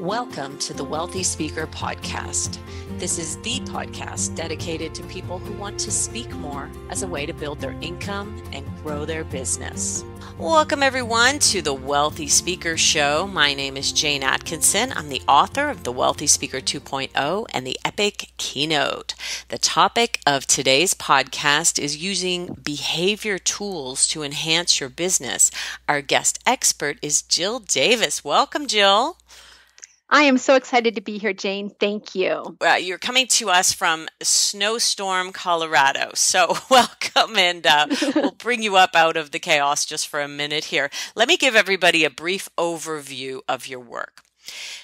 Welcome to the Wealthy Speaker Podcast. This is the podcast dedicated to people who want to speak more as a way to build their income and grow their business. Welcome, everyone, to the Wealthy Speaker Show. My name is Jane Atkinson. I'm the author of The Wealthy Speaker 2.0 and the Epic Keynote. The topic of today's podcast is using behavior tools to enhance your business. Our guest expert is Jill Davis. Welcome, Jill. I am so excited to be here, Jane. Thank you. Uh, you're coming to us from Snowstorm, Colorado. So, welcome, and uh, we'll bring you up out of the chaos just for a minute here. Let me give everybody a brief overview of your work.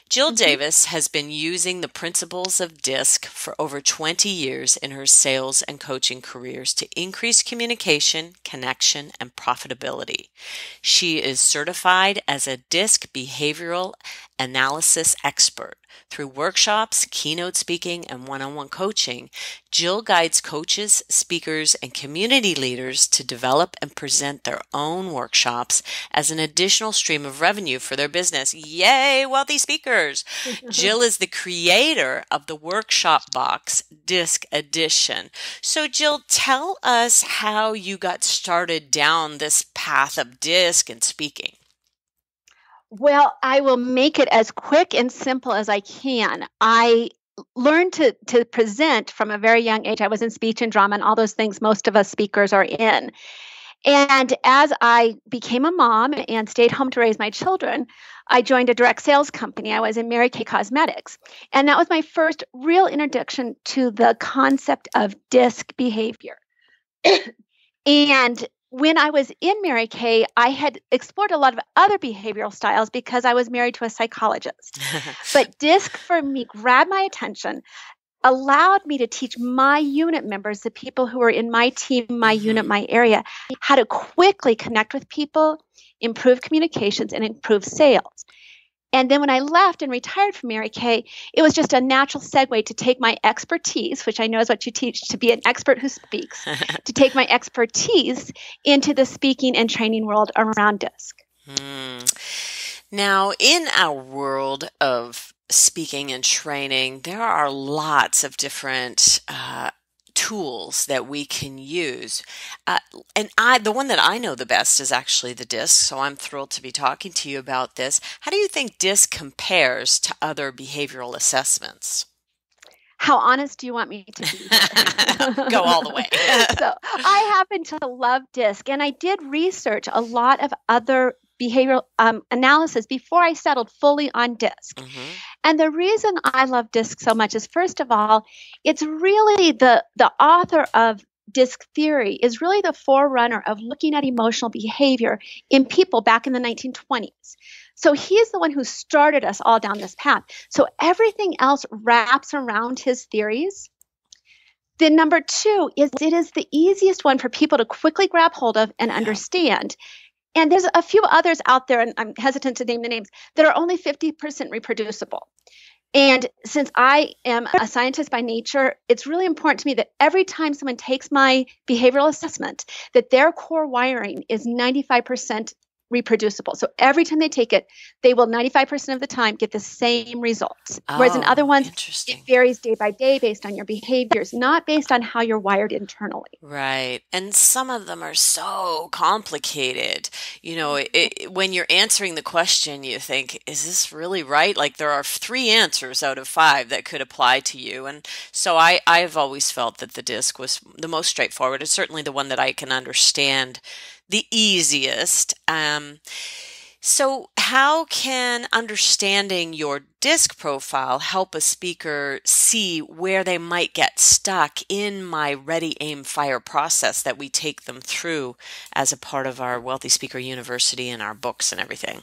Jill mm-hmm. Davis has been using the principles of DISC for over 20 years in her sales and coaching careers to increase communication, connection, and profitability. She is certified as a DISC behavioral analysis expert. Through workshops, keynote speaking, and one on one coaching, Jill guides coaches, speakers, and community leaders to develop and present their own workshops as an additional stream of revenue for their business. Yay, wealthy speakers! Jill is the creator of the Workshop Box Disc Edition. So, Jill, tell us how you got started down this path of disc and speaking. Well, I will make it as quick and simple as I can. I learned to to present from a very young age. I was in speech and drama and all those things most of us speakers are in. And as I became a mom and stayed home to raise my children, I joined a direct sales company. I was in Mary Kay Cosmetics. And that was my first real introduction to the concept of disc behavior. and when I was in Mary Kay, I had explored a lot of other behavioral styles because I was married to a psychologist. but DISC for me grabbed my attention, allowed me to teach my unit members, the people who were in my team, my mm-hmm. unit, my area, how to quickly connect with people, improve communications, and improve sales. And then when I left and retired from Mary Kay, it was just a natural segue to take my expertise, which I know is what you teach, to be an expert who speaks, to take my expertise into the speaking and training world around DISC. Hmm. Now, in our world of speaking and training, there are lots of different uh, tools that we can use. Uh, and I, the one that I know the best is actually the DISC. So I'm thrilled to be talking to you about this. How do you think DISC compares to other behavioral assessments? How honest do you want me to be? Go all the way. so I happen to love DISC, and I did research a lot of other behavioral um, analysis before I settled fully on DISC. Mm-hmm. And the reason I love DISC so much is, first of all, it's really the the author of disc theory is really the forerunner of looking at emotional behavior in people back in the 1920s. So he's the one who started us all down this path. So everything else wraps around his theories. Then number two is it is the easiest one for people to quickly grab hold of and understand. And there's a few others out there, and I'm hesitant to name the names, that are only 50% reproducible. And since I am a scientist by nature, it's really important to me that every time someone takes my behavioral assessment, that their core wiring is 95% reproducible. So every time they take it, they will 95% of the time get the same results. Oh, Whereas in other oh, ones, it varies day by day based on your behaviors, not based on how you're wired internally. Right. And some of them are so complicated. You know, it, it, when you're answering the question, you think, is this really right? Like there are three answers out of five that could apply to you. And so I, I've always felt that the disc was the most straightforward. It's certainly the one that I can understand the easiest. Um, so, how can understanding your disc profile help a speaker see where they might get stuck in my ready, aim, fire process that we take them through as a part of our Wealthy Speaker University and our books and everything?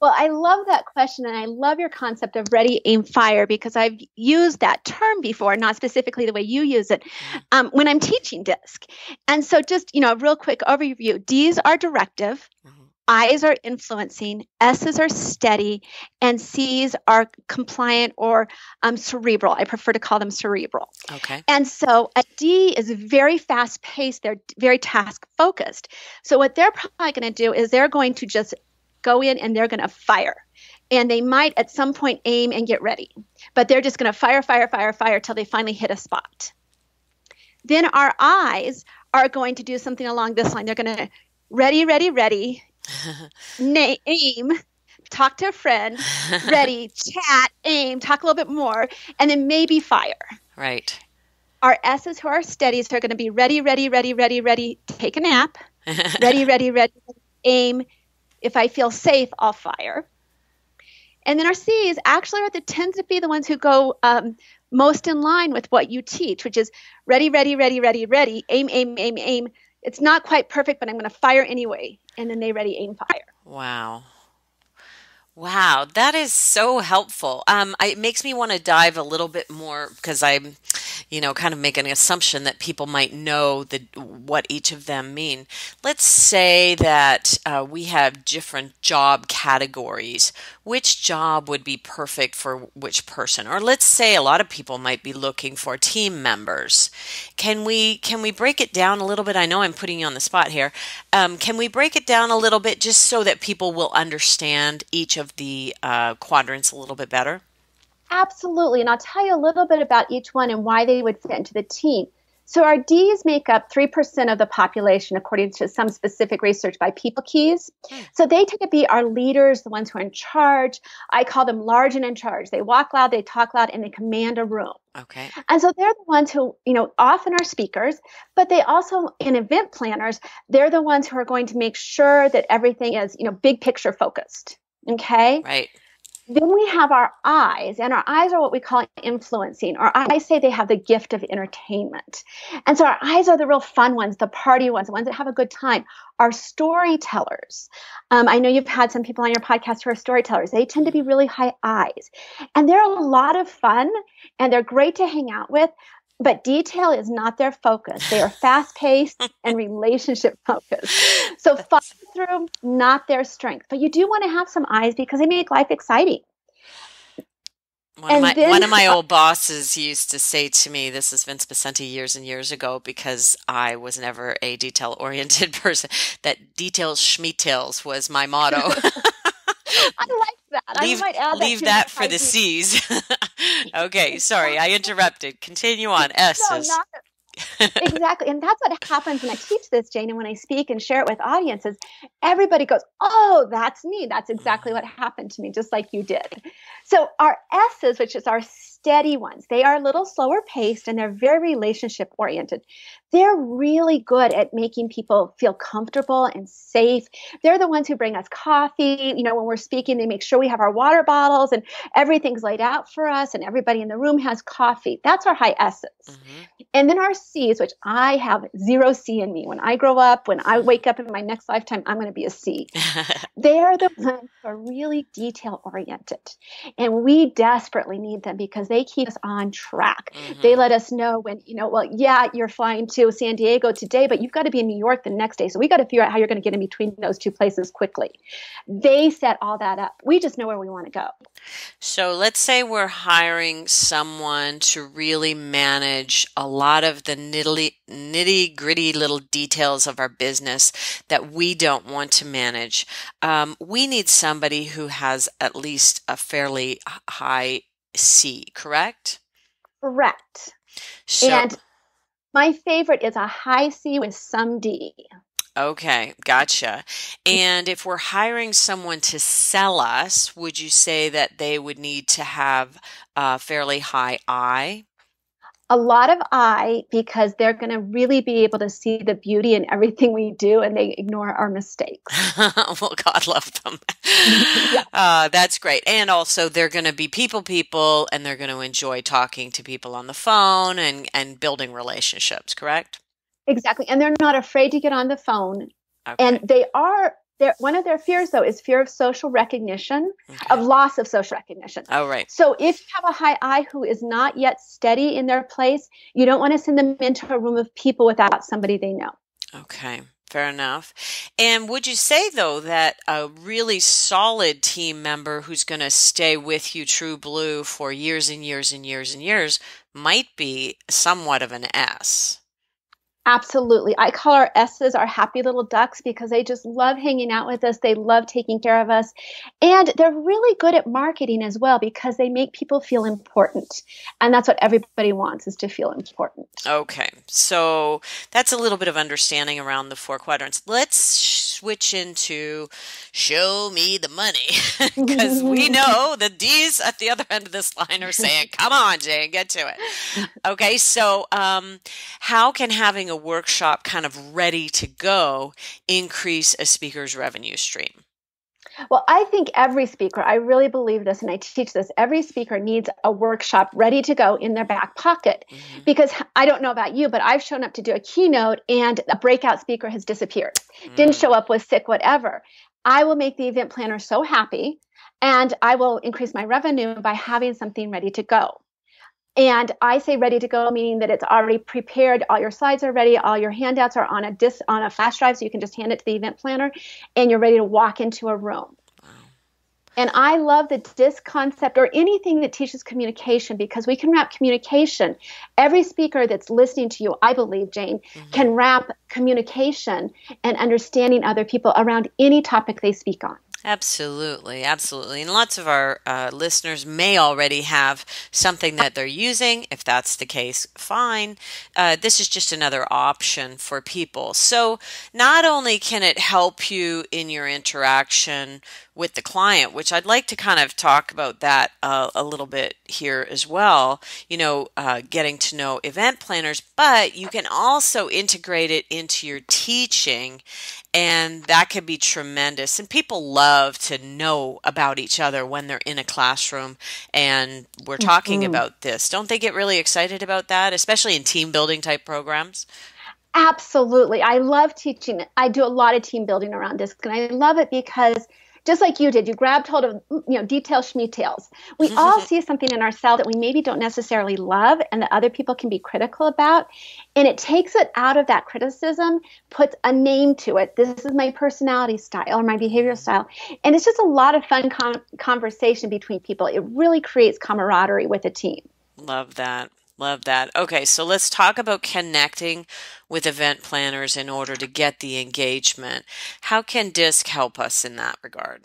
Well, I love that question, and I love your concept of ready, aim, fire because I've used that term before, not specifically the way you use it, mm-hmm. um, when I'm teaching DISC. And so, just you know, a real quick overview: D's are directive, mm-hmm. I's are influencing, S's are steady, and C's are compliant or um, cerebral. I prefer to call them cerebral. Okay. And so a D is very fast paced. They're very task focused. So what they're probably going to do is they're going to just go in and they're going to fire. And they might at some point aim and get ready, but they're just going to fire, fire, fire, fire till they finally hit a spot. Then our I's are going to do something along this line. They're going to ready, ready, ready, na- aim, talk to a friend, ready, chat, aim, talk a little bit more, and then maybe fire. Right. Our S's who are steadies are going to be ready, ready, ready, ready, ready, take a nap, ready, ready, ready, aim. If I feel safe, I'll fire. And then our C's actually are the tends to be the ones who go um, most in line with what you teach, which is ready, ready, ready, ready, ready, aim, aim, aim, aim. It's not quite perfect, but I'm going to fire anyway. And then they ready, aim, fire. Wow. Wow, that is so helpful. Um, I, it makes me want to dive a little bit more because I'm, you know, kind of make an assumption that people might know the what each of them mean. Let's say that uh, we have different job categories. Which job would be perfect for which person? Or let's say a lot of people might be looking for team members. Can we can we break it down a little bit? I know I'm putting you on the spot here. Um, can we break it down a little bit just so that people will understand each of the uh, quadrants a little bit better? Absolutely. And I'll tell you a little bit about each one and why they would fit into the team. So our Ds make up 3% of the population, according to some specific research by PeopleKeys. Hmm. So they tend to be our leaders, the ones who are in charge. I call them large and in charge. They walk loud, they talk loud, and they command a room. Okay. And so they're the ones who, you know, often are speakers, but they also, in event planners, they're the ones who are going to make sure that everything is, you know, big picture focused. Okay. Right. Then we have our I's, and our I's are what we call influencing, or I say they have the gift of entertainment. And so our I's are the real fun ones, the party ones, the ones that have a good time. Our storytellers. Um, I know you've had some people on your podcast who are storytellers. They tend to be really high I's, And they're a lot of fun, and they're great to hang out with, but detail is not their focus. They are fast paced and relationship focused. So follow through, not their strength. But you do want to have some I's because they make life exciting. One of, my, then, one of my old bosses used to say to me, this is Vince Becenti years and years ago, because I was never a detail oriented person, that details schmetails was my motto. I like that. Leave, I might add that, Leave that for the C's. okay, sorry, I interrupted. Continue on. S's. No, not, exactly. And that's what happens when I teach this, Jane, and when I speak and share it with audiences, everybody goes, Oh, that's me. That's exactly mm. what happened to me, just like you did. So our S's, which is our steady ones, they are a little slower paced and they're very relationship oriented. They're really good at making people feel comfortable and safe. They're the ones who bring us coffee. You know, when we're speaking, they make sure we have our water bottles and everything's laid out for us and everybody in the room has coffee. That's our high S's. Mm-hmm. And then our C's, which I have zero C in me. When I grow up, when I wake up in my next lifetime, I'm going to be a C. they are the ones who are really detail oriented. And we desperately need them because they keep us on track. Mm-hmm. They let us know when, you know, well, yeah, you're flying to San Diego today, but you've got to be in New York the next day. So we got to figure out how you're going to get in between those two places quickly. They set all that up. We just know where we want to go. So let's say we're hiring someone to really manage a lot of the nitty gritty little details of our business that we don't want to manage. Um, we need somebody who has at least a fairly high C, correct? Correct. So, and my favorite is a high C with some D. Okay, gotcha. And if we're hiring someone to sell us, would you say that they would need to have a fairly high I? A lot of I because they're going to really be able to see the beauty in everything we do and they ignore our mistakes. well, God love them. yeah. uh, that's great. And also, they're going to be people people and they're going to enjoy talking to people on the phone and, and building relationships, correct? Exactly. And they're not afraid to get on the phone. Okay. And they are their, one of their fears though is fear of social recognition okay. of loss of social recognition. Oh right. So if you have a high i who is not yet steady in their place you don't want to send them into a room of people without somebody they know. Okay fair enough. And would you say though that a really solid team member who's going to stay with you true blue for years and years and years and years might be somewhat of an s Absolutely. I call our S's our happy little ducks because they just love hanging out with us. They love taking care of us. And they're really good at marketing as well because they make people feel important. And that's what everybody wants is to feel important. Okay. So that's a little bit of understanding around the four quadrants. Let's switch into show me the money because we know the D's at the other end of this line are saying, come on, Jane, get to it. Okay. So, um, how can having a workshop kind of ready to go increase a speaker's revenue stream? Well, I think every speaker, I really believe this and I teach this, every speaker needs a workshop ready to go in their back pocket. Mm-hmm. Because I don't know about you, but I've shown up to do a keynote and a breakout speaker has disappeared, mm-hmm. didn't mm. show up, was sick, whatever. I will make the event planner so happy and I will increase my revenue by having something ready to go. And I say ready to go, meaning that it's already prepared. All your slides are ready. All your handouts are on a disc on a flash drive, so you can just hand it to the event planner, and you're ready to walk into a room. And I love the disc concept or anything that teaches communication because we can wrap communication. Every speaker that's listening to you, I believe, Jane, mm-hmm. can wrap communication and understanding other people around any topic they speak on. Absolutely, absolutely. And lots of our uh, listeners may already have something that they're using. If that's the case, fine. Uh, this is just another option for people. So, not only can it help you in your interaction with the client, which I'd like to kind of talk about that uh, a little bit here as well. You know, uh, getting to know event planners, but you can also integrate it into your teaching, and that can be tremendous. And people love to know about each other when they're in a classroom and we're talking mm-hmm. about this. Don't they get really excited about that, especially in team building type programs? Absolutely. I love teaching. I do a lot of team building around DISC, and I love it because just like you did, you grabbed hold of you know detail schmetails. We mm-hmm. all see something in ourselves that we maybe don't necessarily love, and that other people can be critical about, and it takes it out of that criticism, puts a name to it. This is my personality style or my behavioral style, and it's just a lot of fun con- conversation between people. It really creates camaraderie with a team. Love that. Love that. Okay, so let's talk about connecting with event planners in order to get the engagement. How can DISC help us in that regard?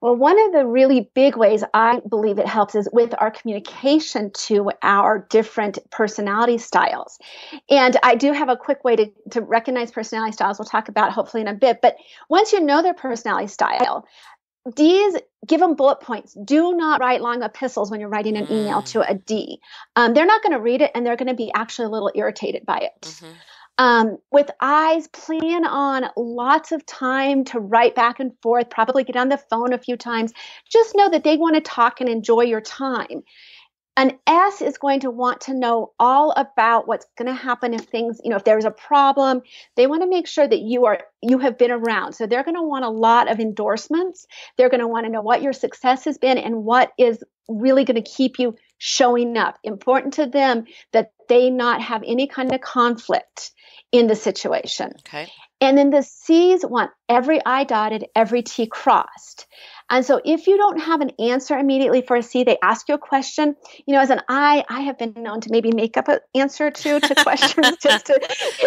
Well, one of the really big ways I believe it helps is with our communication to our different personality styles. And I do have a quick way to, to recognize personality styles, we'll talk about hopefully in a bit. But once you know their personality style, D's, give them bullet points. Do not write long epistles when you're writing an email mm. to a D. Um, they're not going to read it and they're going to be actually a little irritated by it. Mm-hmm. Um, with I's, plan on lots of time to write back and forth, probably get on the phone a few times. Just know that they want to talk and enjoy your time. An S is going to want to know all about what's going to happen if things, you know, if there's a problem. They want to make sure that you are you have been around. So they're going to want a lot of endorsements. They're going to want to know what your success has been and what is really going to keep you showing up. Important to them that they not have any kind of conflict in the situation. Okay. And then the C's want every I dotted, every T crossed. And so if you don't have an answer immediately for a C, they ask you a question. You know, as an I, I have been known to maybe make up an answer to to questions just to,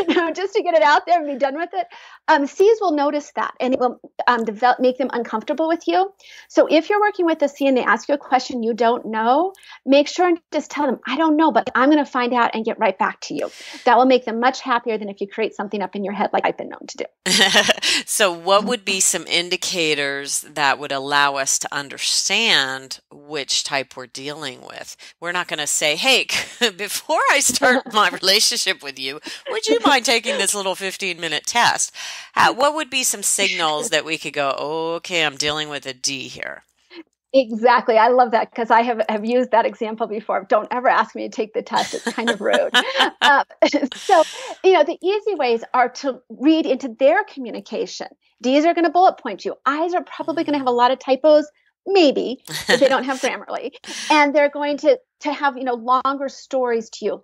you know, just to get it out there and be done with it. Um, C's will notice that and it will um, develop, make them uncomfortable with you. So if you're working with a C and they ask you a question you don't know, make sure and just tell them, I don't know, but I'm going to find out and get right back to you. That will make them much happier than if you create something up in your head like I've been known to do. so what would be some indicators that would allow allow us to understand which type we're dealing with. We're not going to say, hey, before I start my relationship with you, would you mind taking this little 15 minute test? Uh, what would be some signals that we could go, oh, okay, I'm dealing with a D here? Exactly. I love that because I have, have used that example before. Don't ever ask me to take the test. It's kind of rude. uh, so, you know, the easy ways are to read into their communication. D's are going to bullet point you. I's are probably going to have a lot of typos, maybe, if they don't have Grammarly. And they're going to, to have, you know, longer stories to you.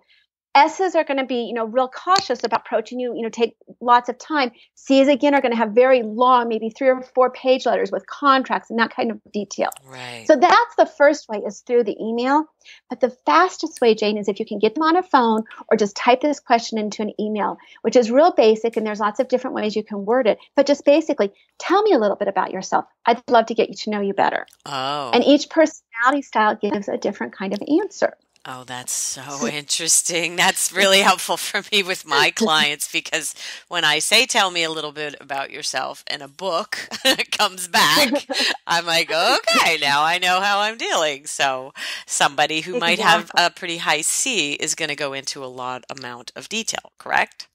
S's are going to be, you know, real cautious about approaching you, you know, take lots of time. C's again are going to have very long, maybe three or four page letters with contracts and that kind of detail. Right. So that's the first way is through the email. But the fastest way, Jane, is if you can get them on a phone or just type this question into an email, which is real basic and there's lots of different ways you can word it. But just basically, tell me a little bit about yourself. I'd love to get you to know you better. Oh. And each personality style gives a different kind of answer. Oh, that's so interesting. That's really helpful for me with my clients because when I say tell me a little bit about yourself and a book comes back, I'm like, okay, now I know how I'm dealing. So somebody who might have a pretty high C is going to go into a lot amount of detail, correct?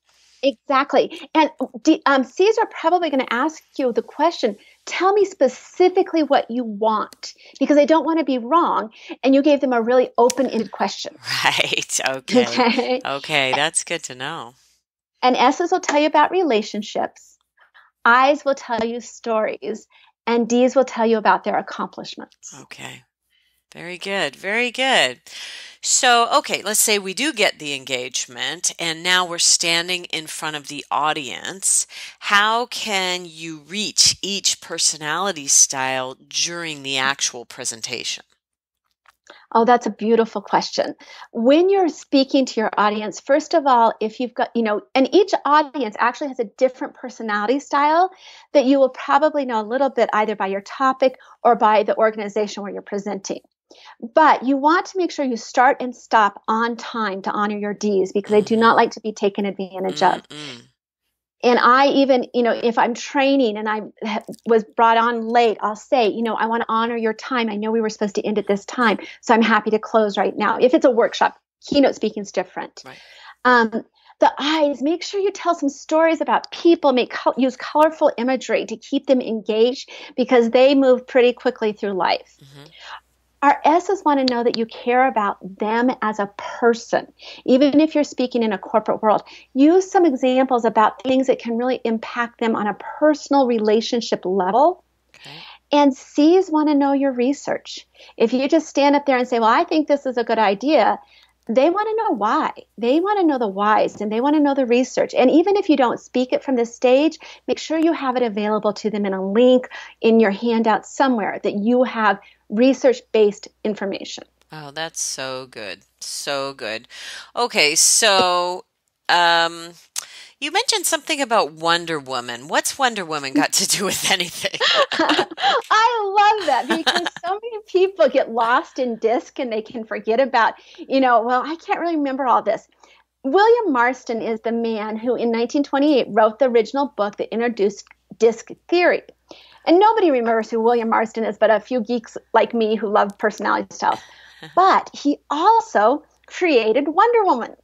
Exactly. And um, C's are probably going to ask you the question tell me specifically what you want because I don't want to be wrong. And you gave them a really open ended question. Right. Okay. okay. Okay. That's good to know. And S's will tell you about relationships, I's will tell you stories, and D's will tell you about their accomplishments. Okay. Very good. Very good. So, okay, let's say we do get the engagement and now we're standing in front of the audience. How can you reach each personality style during the actual presentation? Oh, that's a beautiful question. When you're speaking to your audience, first of all, if you've got, you know, and each audience actually has a different personality style that you will probably know a little bit either by your topic or by the organization where you're presenting. But you want to make sure you start and stop on time to honor your D's because they do not like to be taken advantage of. Mm-hmm. And I even, you know, if I'm training and I was brought on late, I'll say, you know, I want to honor your time. I know we were supposed to end at this time, so I'm happy to close right now. If it's a workshop, keynote speaking is different. Right. Um, the I's make sure you tell some stories about people make use colorful imagery to keep them engaged because they move pretty quickly through life mm-hmm. Our S's want to know that you care about them as a person, even if you're speaking in a corporate world. Use some examples about things that can really impact them on a personal relationship level. Okay. And C's want to know your research. If you just stand up there and say, Well, I think this is a good idea, they want to know why. They want to know the whys and they want to know the research. And even if you don't speak it from the stage, make sure you have it available to them in a link in your handout somewhere that you have research based information. Oh, that's so good. So good. Okay, so um, you mentioned something about Wonder Woman. What's Wonder Woman got to do with anything? I love that because so many people get lost in disc and they can forget about, you know, well, I can't really remember all this. William Marston is the man who in 1928 wrote the original book that introduced disc theory. And nobody remembers who William Marston is, but a few geeks like me who love personality styles. but he also created Wonder Woman.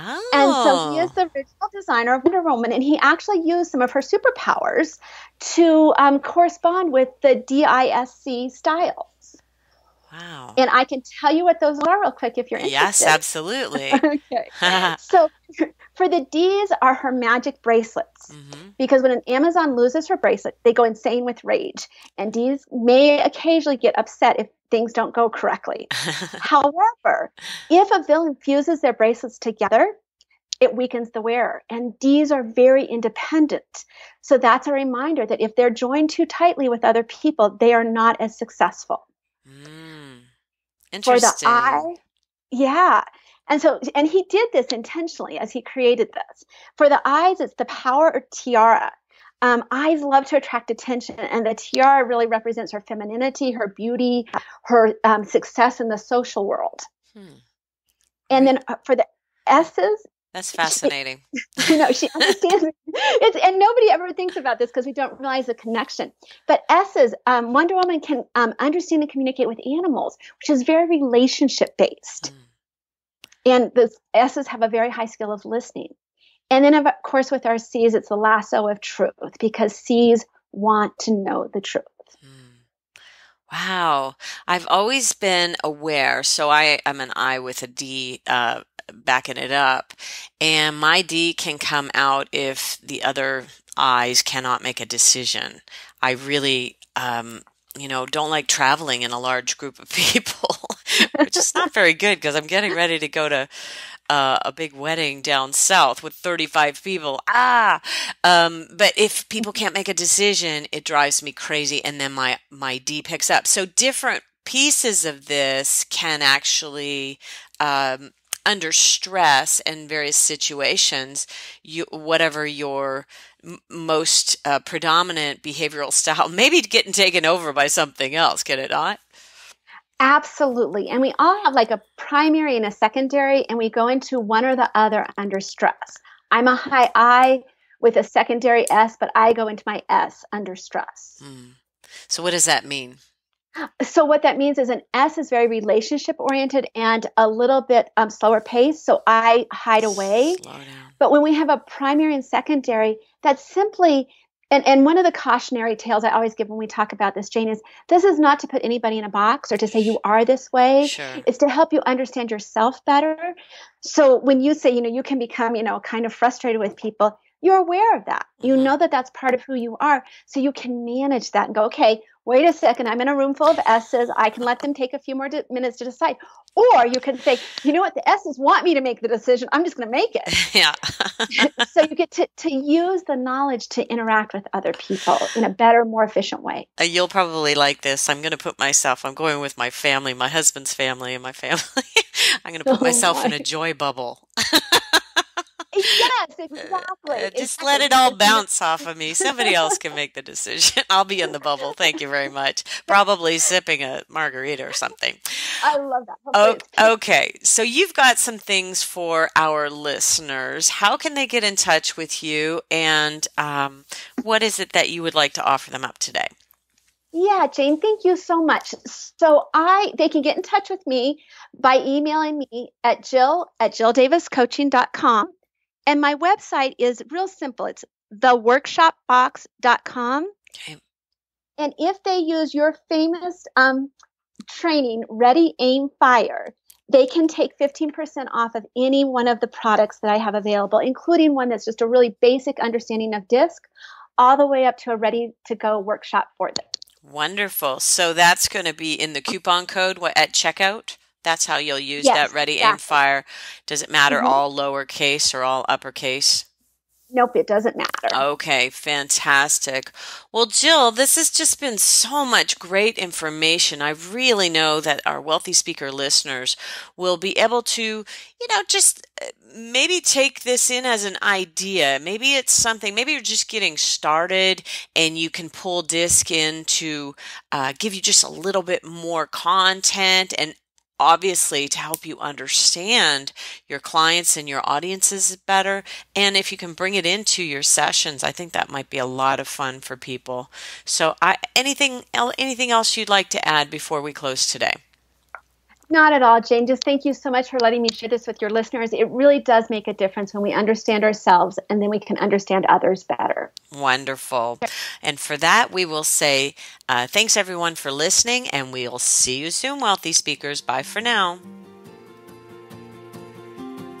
Oh. And so he is the original designer of Wonder Woman, and he actually used some of her superpowers to um, correspond with the DISC styles. Wow. And I can tell you what those are real quick if you're interested. Yes, absolutely. okay. so for the D's are her magic bracelets. Mm-hmm. Because when an Amazon loses her bracelet, they go insane with rage. And D's may occasionally get upset if things don't go correctly. However, if a villain fuses their bracelets together, it weakens the wearer. And D's are very independent. So that's a reminder that if they're joined too tightly with other people, they are not as successful. Mm. Interesting. For the I. yeah. And so, and he did this intentionally as he created this. For the I's, it's the power or tiara. Um, I's love to attract attention, and the tiara really represents her femininity, her beauty, her um, success in the social world. Hmm. And then uh, for the S's, that's fascinating. She, you know, she understands it's, and nobody ever thinks about this because we don't realize the connection. But S's, um, Wonder Woman can um, understand and communicate with animals, which is very relationship based. Mm. And the S's have a very high skill of listening. And then, of course, with our C's, it's the lasso of truth because C's want to know the truth. Hmm. Wow. I've always been aware. So I am an I with a D uh, backing it up. And my D can come out if the other I's cannot make a decision. I really, um, you know, don't like traveling in a large group of people, which is not very good because I'm getting ready to go to uh, a big wedding down south with 35 people. Ah, um, but if people can't make a decision, it drives me crazy, and then my my D picks up. So different pieces of this can actually um, under stress and various situations, you, whatever your m- most uh, predominant behavioral style, maybe getting taken over by something else, can it not? Absolutely. And we all have like a primary and a secondary, and we go into one or the other under stress. I'm a high I with a secondary S, but I go into my S under stress. Mm. So, what does that mean? So what that means is an S is very relationship oriented and a little bit um, slower pace. So I hide away. But when we have a primary and secondary, that's simply and, and one of the cautionary tales I always give when we talk about this, Jane, is this is not to put anybody in a box or to say you are this way. Sure. It's to help you understand yourself better. So when you say, you know, you can become, you know, kind of frustrated with people, you're aware of that. You know that that's part of who you are. So you can manage that and go, okay, wait a second, I'm in a room full of S's. I can let them take a few more di- minutes to decide. Or you can say, you know what, the S's want me to make the decision. I'm just going to make it. Yeah. so you get to, to use the knowledge to interact with other people in a better, more efficient way. Uh, you'll probably like this. I'm going to put myself, I'm going with my family, my husband's family, and my family. I'm going to put oh myself my. in a joy bubble yes, exactly. Uh, just let it all bounce off of me. Somebody else can make the decision. I'll be in the bubble. Thank you very much. Probably sipping a margarita or something. I love that. Oh, okay. So you've got some things for our listeners. How can they get in touch with you? And um, what is it that you would like to offer them up today? Yeah, Jane, thank you so much. So I they can get in touch with me by emailing me at jill at jilldaviscoaching.com. And my website is real simple. It's theworkshopbox.com. Okay. And if they use your famous um, training, Ready, Aim, Fire, they can take 15% off of any one of the products that I have available, including one that's just a really basic understanding of DISC, all the way up to a ready to go workshop for them. Wonderful. So that's going to be in the coupon code at checkout? That's how you'll use yes, that ready, exactly. aim, fire. Does it matter mm-hmm. all lowercase or all uppercase? Nope, it doesn't matter. Okay, fantastic. Well, Jill, this has just been so much great information. I really know that our wealthy speaker listeners will be able to, you know, just uh, maybe take this in as an idea. Maybe it's something, maybe you're just getting started and you can pull DISC in to uh, give you just a little bit more content and obviously to help you understand your clients and your audiences better and if you can bring it into your sessions i think that might be a lot of fun for people. So i anything anything else you'd like to add before we close today not at all, Jane. Just thank you so much for letting me share this with your listeners. It really does make a difference when we understand ourselves and then we can understand others better. Wonderful. And for that, we will say uh, thanks everyone for listening, and we'll see you soon, Wealthy Speakers. Bye for now.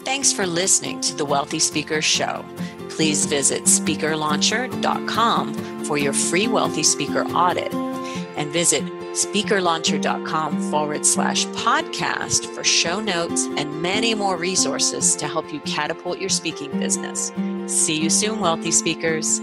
Thanks for listening to the Wealthy Speakers Show. Please visit speakerlauncher.com for your free Wealthy Speaker audit and visit speakerlauncher.com forward slash podcast for show notes and many more resources to help you catapult your speaking business. See you soon, wealthy speakers.